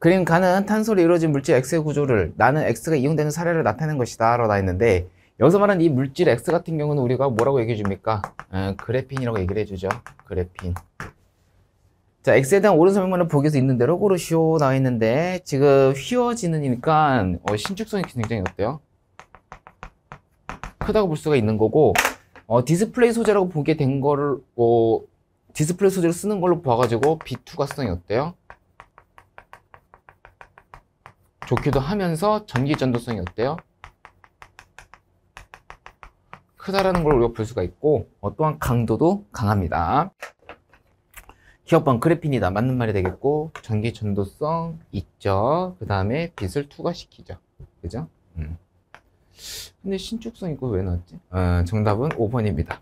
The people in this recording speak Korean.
그림 가는 탄소로 이루어진 물질 X의 구조를 나는 X가 이용되는 사례를 나타낸 것이다 라고 나 있는데 여기서 말하는 이 물질 X 같은 경우는 우리가 뭐라고 얘기해 줍니까? 어, 그래핀이라고 얘기를 해주죠. 그래핀. 자, X에 대한 옳은 설명만을 보기 위해서 있는 대로 고르시오 나와 있는데 지금 휘어지는이니까 어, 신축성이 굉장히 어때요? 크다고 볼 수가 있는 거고 어, 디스플레이 소재라고 보게 된 거를 어, 디스플레이 소재를 쓰는 걸로 봐가지고 빛 투과성이 어때요? 좋기도 하면서 전기 전도성이 어때요? 크다라는 걸 우리가 볼 수가 있고 어, 또한 강도도 강합니다. 기역 번 그래핀이다 맞는 말이 되겠고 전기 전도성 있죠. 그 다음에 빛을 투과시키죠. 그죠? 음. 근데 신축성 이거 왜 나왔지? 어, 정답은 5번입니다.